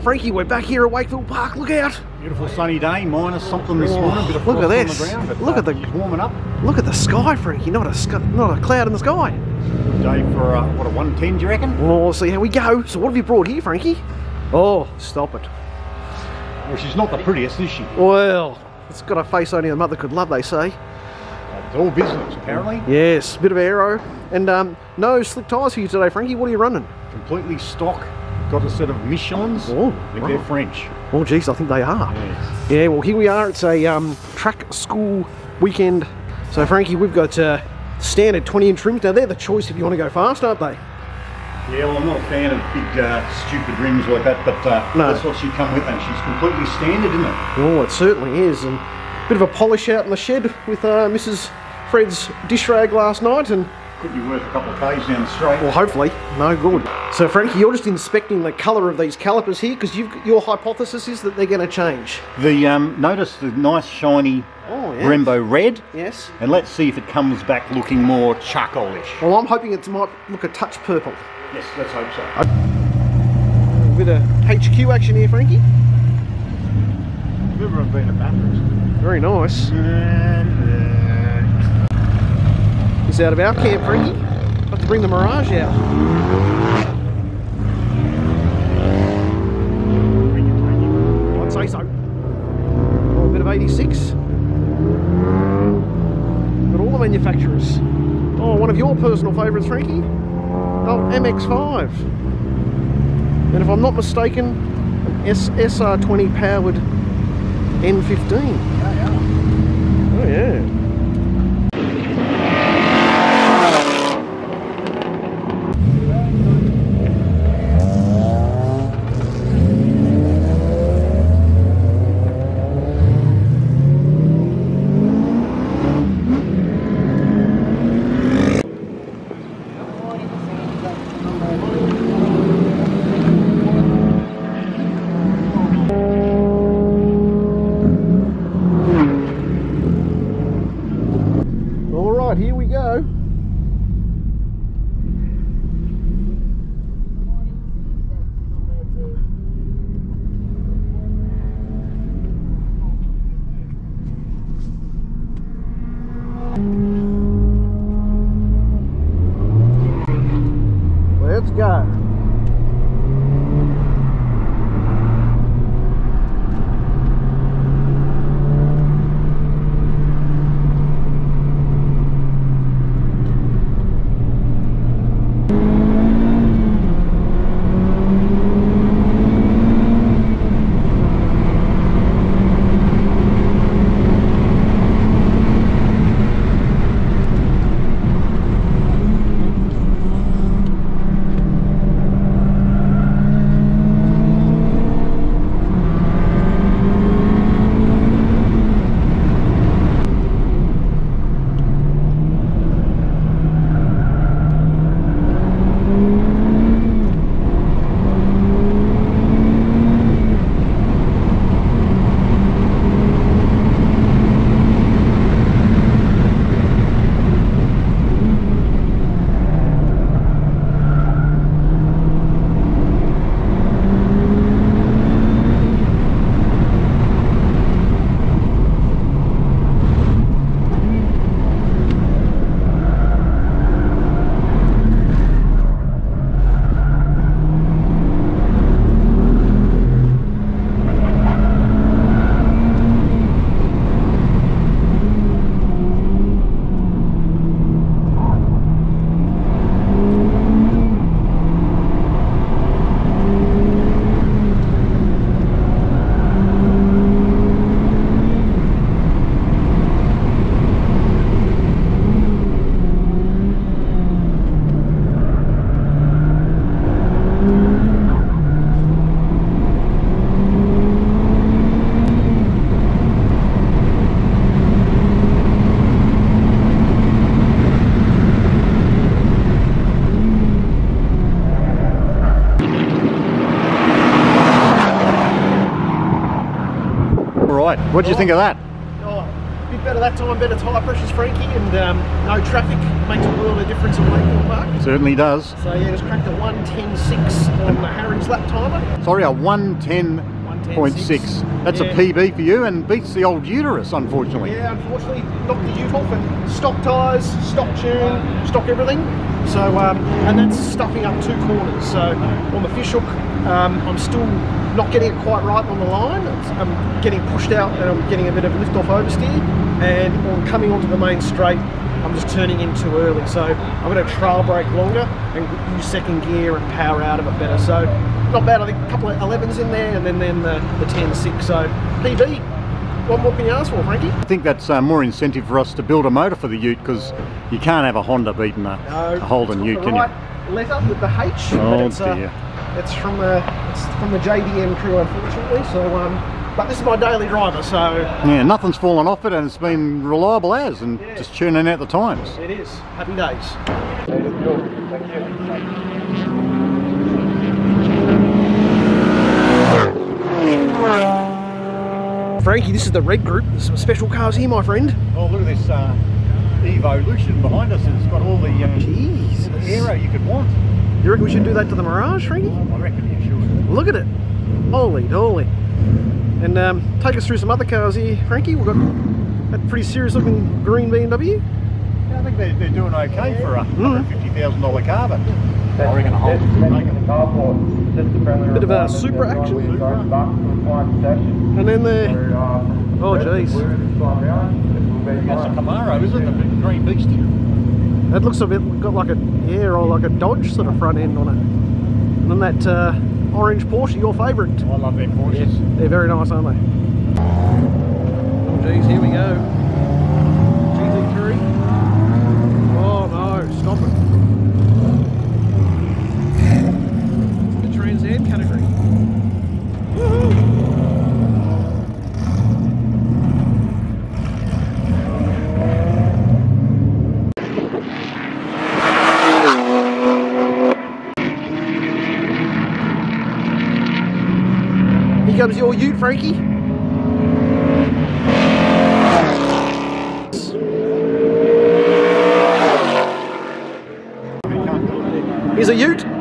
Oh, Frankie, we're back here at Wakefield Park. Look out. Beautiful sunny day, minus something this Oh, morning, bit look at frost this. the ground, but Look uh, at the- warming up. Look at the sky, Frankie. Not a, sc- not a cloud in the sky. Good day for uh, what a 110, do you reckon? Well, we'll see how we go. So what have you brought here, Frankie? Oh, stop it. Well, she's not the prettiest, is she? Well, it's got a face only a mother could love, they say. It's all business, apparently. Yes, bit of aero. And um, no slick tyres for you today, Frankie. What are you running? Completely stock. Got a set of Michelins. Oh, I think right. they're French. Oh, geez, I think they are. Yes. Yeah, well, here we are. It's a um, track school weekend. So, Frankie, we've got uh, standard 20 inch rims. Now, they're the choice if you want to go fast, aren't they? Yeah, well, I'm not a fan of big, uh, stupid rims like that, but uh, No. that's what she come with, and she's completely standard, isn't it? Oh, it certainly is. And a bit of a polish out in the shed with uh, Mrs. Fred's dish rag last night. And, Could be worth a couple of Ks down the straight. well, hopefully, no good. So, Frankie, you're just inspecting the colour of these calipers here because your hypothesis is that they're going to change. The um, Notice the nice shiny Oh, yeah. Brembo red, Yes. and let's see if it comes back looking more charcoalish. Well, I'm hoping it might look a touch purple. Yes, let's hope so. A bit of HQ action here, Frankie. Never have been a. Very nice. He's out of our camp, Frankie. Have to bring the Mirage out. I'd say so. Oh, a bit of 86. Got all the manufacturers. Oh, one of your personal favourites, Frankie. Oh, MX5. And if I'm not mistaken, an S- SR20 powered N15. Oh yeah. Here we go. What do you think of that? Oh, a bit better that time, better tyre pressures, Frankie, and um, no traffic makes a world of difference in Wakefield Park. Certainly does. So yeah, just cracked a 110.6 on the Harry's lap timer. Sorry, a 110.6. That's Yeah. a PB for you and beats the old uterus, unfortunately. Yeah, unfortunately, knocked the ute off and stock tyres, stock tune, stock everything. So, um, and that's stuffing up two corners. So on the fish hook, um, I'm still not getting it quite right on the line. I'm getting pushed out and I'm getting a bit of lift off oversteer. And on coming onto the main straight, I'm just turning in too early. So I'm going to trail brake longer and use second gear and power out of it better. So not bad. I think a couple of 11s in there and then, then the, the 10-6. So PB, what more can you ask for, Frankie? I think that's uh, more incentive for us to build a motor for the ute because you can't have a Honda beating a, a Holden it's ute, got can the you? right letter with the H, but Oh it's, uh, dear. it's from the it's from the JDM crew, unfortunately. So, um, but this is my daily driver, so Yeah, nothing's fallen off it and it's been reliable as and Yeah. just churning out the times. it is happy days. Frankie, this is the red group. There's some special cars here, my friend. Oh, look at this uh, Evolution behind us. It's got all the um, aero you could want. You reckon we should do that to the Mirage, Frankie? I reckon you should. Look at it. Holy dolly. And um, take us through some other cars here, Frankie. We've got that pretty serious looking green BMW. Yeah, I think they're, they're doing okay for a $150,000 car, but I reckon a whole making the carport. Just a friendly Bit of a super action. will be going back to the flight station. And then the, So, uh, from Oh, jeez. blue this time round, it will be that's a. Camaro, isn't it? The big green beastie. that looks a bit, got like a, yeah, or like a Dodge sort of front end on it. And then that uh, orange Porsche, your favourite. I love them Porsches. They're very nice, aren't they? Oh, geez, here we go. GT3. Oh, no, stop it. The Trans Am category. Woohoo! Here comes your ute, Frankie. Here's a ute.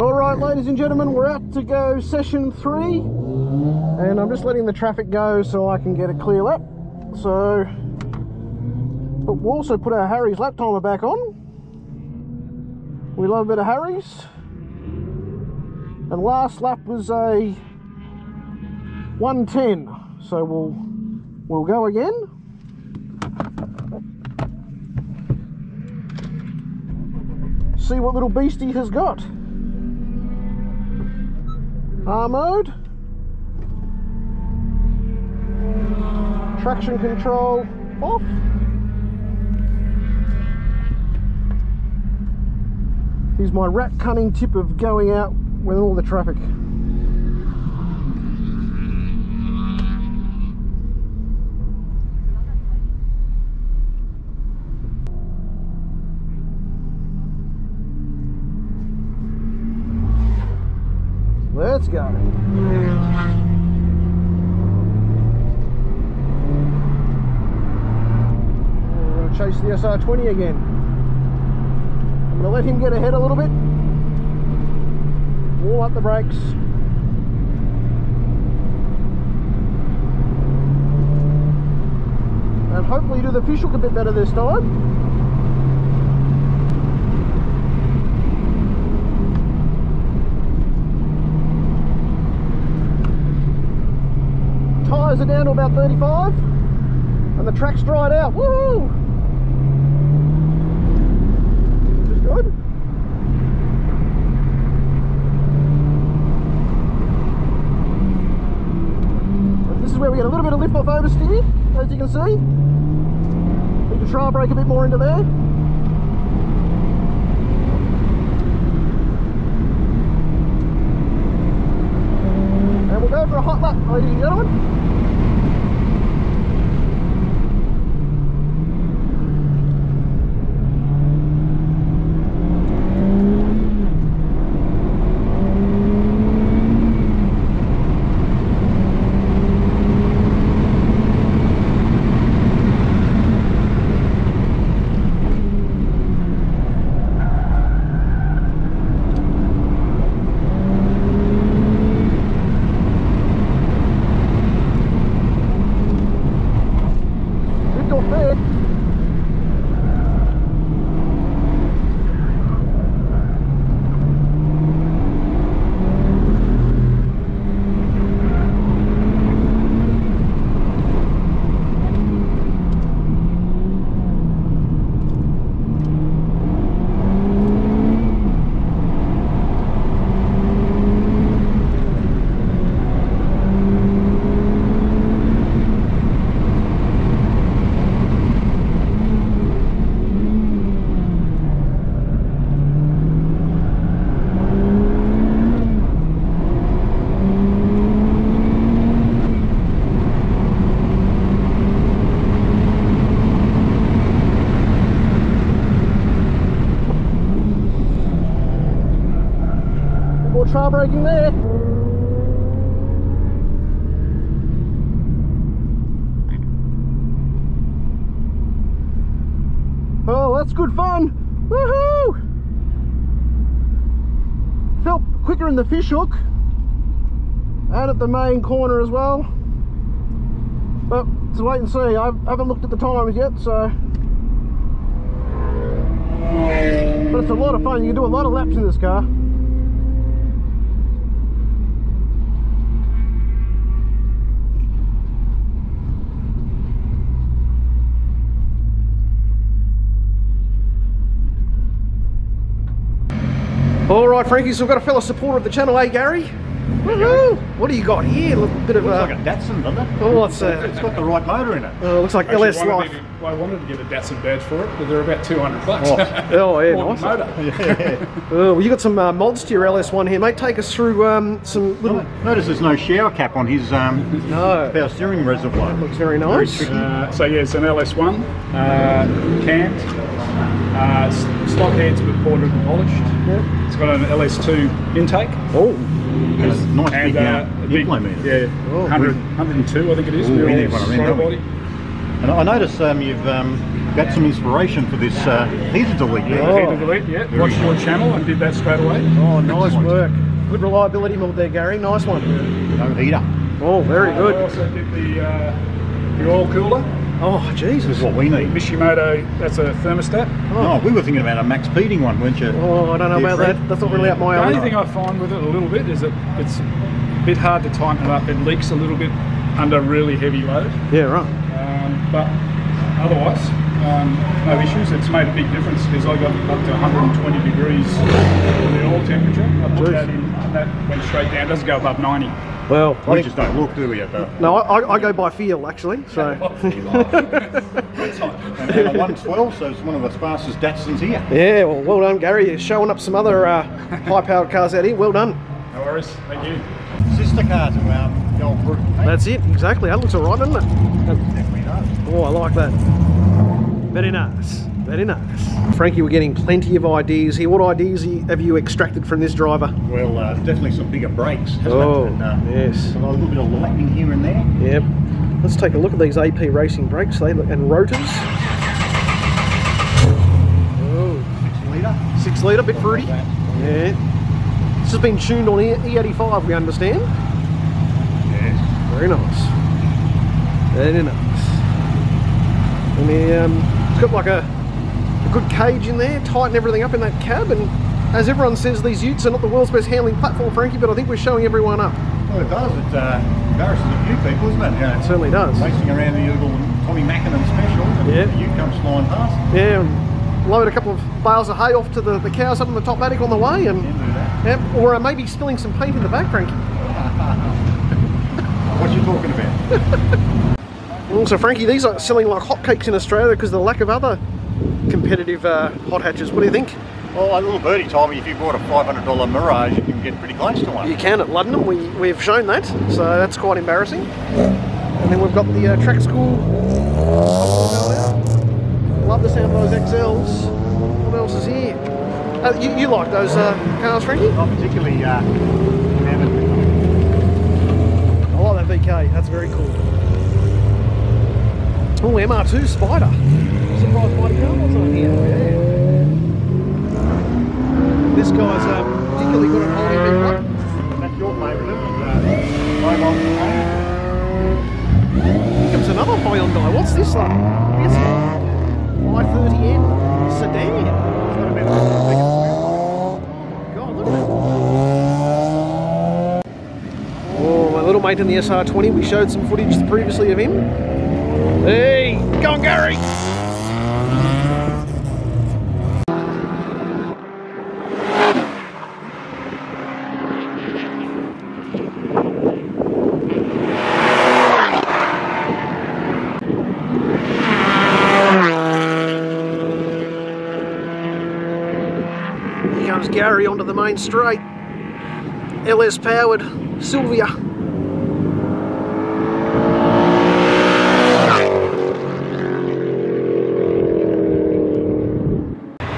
All right, ladies and gentlemen, we're out to go session three, and I'm just letting the traffic go so I can get a clear lap. So, but we'll also put our Harry's lap timer back on. We love a bit of Harry's. And last lap was a 110, so we'll we'll go again. See what little beastie has got. R mode. Traction control off. Here's my rat cunning tip of going out with all the traffic. We're to chase the SR20 again. I'm to let him get ahead a little bit. Warm up the brakes. And hopefully do the fish hook a bit better this time. it down to about 35 and the track's dried out. Woo! Which is good. This is where we get a little bit of lift off oversteer, as you can see. We try trail brake a bit more into there. And we'll go for a hot lap, ladies and gentlemen. Bit off there. Oh, that's good fun. Woohoo! Felt quicker in the fish hook and at the main corner as well. But a wait and see. I haven't looked at the times yet, so. But it's a lot of fun. You can do a lot of laps in this car. All right, Frankie, so we've got a fellow supporter of the channel, eh, Gary? Woohoo! What do you got here? Look, bit of Looks a. like a Datsun, doesn't it? Oh, it's It's a. got the right motor in it. Uh, looks like Actually LS wanted Life. to- I wanted to get a Datsun badge for it, but they're about 200 bucks. Oh, yeah, More nice. than motor. Oh, well, you got some uh, mods to your LS1 here, mate. Take us through um, some little. Notice there's no shower cap on his um, No, power steering reservoir. looks very nice. Uh, so yeah, it's an LS1, uh, canned, uh, s- stock heads but ported and polished. Yeah. It's got an LS2 intake. Oh, There's nice And big uh, uh, big- inflow. Yeah, Oh. 100, 102 I think it is. Ooh, we Real need one of them, don't we? body. And I notice um, you've um, got some inspiration for this uh, heater delete there. Oh. Heater delete, yeah. Watched your channel and did that straight away. oh, nice Excellent. work. Good reliability mod there, Gary. Nice one. No heater. Oh, very I good. also did the, uh, the oil cooler. Oh, This Jesus. is what we need. Mishimoto, that's a thermostat. Oh, we were thinking about a max Peating one, weren't you? Oh, I don't know about that. That's not really up my alley. The only thing I find with it a little bit is that it's a bit hard to tighten it up. It leaks a little bit under really heavy load. Yeah, right. Um, but otherwise, um, no issues. It's made a big difference because I got up to 120 degrees in the oil temperature. I put Jeez. that in and that went straight down. It doesn't go above 90. Well, I We think, just don't look, do we, at the no, I, I- I go by feel actually. So, and a 112, so it's one of the fastest Datsuns here. yeah, well, well done, Gary. You're showing up some other uh, high-powered cars out here. Well done. No worries. Thank you. Sister car to um, the old group. That's it. Exactly. That looks all right, doesn't it? definitely does. Oh, I like that. Very nice. Very nice. Frankie, we're getting plenty of ideas here. What ideas have you extracted from this driver? Well, uh, definitely some bigger brakes, hasn't Oh, it? And, uh, yes. A little bit of lightning here and there. Yep. Let's take a look at these AP Racing brakes they look, and rotors. Oh, Six litre. six litre, bit fruity. Yeah. This has been tuned on E- E85, we understand. Yes. Very nice. Very nice. And the, um, it's got like a, a good cage in there, tighten everything up in that cab, and as everyone says, these utes are not the world's best handling platform, Frankie, but I think we're showing everyone up. Well, it does. It uh, embarrasses a few people, isn't it? You know, It certainly does. racing around the little Tommy Mackinnon special, and Yeah. the ute comes flying past. Yeah, and load a couple of bales of hay off to the, the cows up in the top attic on the way, and Can do that. Yep, or maybe spilling some paint in the back, Frankie. What are you talking about? Also, Frankie, these are selling like hotcakes in Australia because of the lack of other competitive uh, hot hatches. What do you think? Well, a little birdie told me if you bought a $500 Mirage, you can get pretty close to one. You can at Luddenham. We, we've shown that, so that's quite embarrassing. And then we've got the uh, track school. Love the sound of those XLs. What else is here? Uh, you, you like those uh, cars, Frankie? Not particularly uh, enamored with them. I like that VK. That's very cool. Oh, MR2 Spider. On here. Yeah. This guy's um, particularly good at holding one. That's your favourite? Uh. Here comes another Hyundai. What's this one? It's i30N sedan. God, look. Oh, my little mate in the SR20. We showed some footage previously of him. Hey, go on, Gary. Here comes Gary onto the main straight. LS powered Silvia.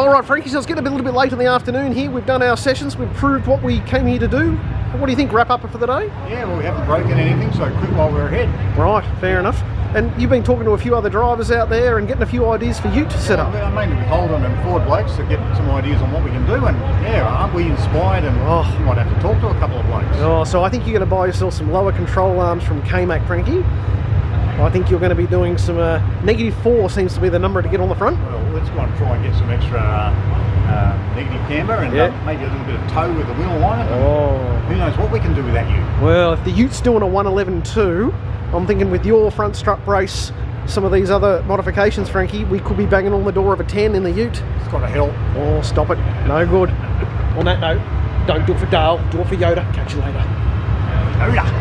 All right, Frankie, so it's getting a little bit late in the afternoon here. We've done our sessions. We've proved what we came here to do. What do you think? Wrap up for the day? Yeah, well, we haven't broken anything, so quit while we're ahead. Right, fair enough. And you've been talking to a few other drivers out there and getting a few ideas for you to set up. I mean, with Holden and Ford blokes to get some ideas on what we can do, and yeah, aren't we inspired? And Oh. you might have to talk to a couple of blokes. Oh, so I think you're going to buy yourself some lower control arms from K-Mac, Frankie. I think you're going to be doing some uh, negative four seems to be the number to get on the front. Well, let's go and try and get some extra uh, uh, negative camber and Yeah. uh, maybe a little bit of toe with the wheel on it. Oh. Who knows what we can do with that ute? Well, if the Ute's doing a 111.2, I'm thinking with your front strut brace, some of these other modifications, Frankie, we could be banging on the door of a 10 in the Ute. It's got to help. Oh, stop it. No good. On that note, don't do it for Dale, do it for Yoda. Catch you later. Yoda.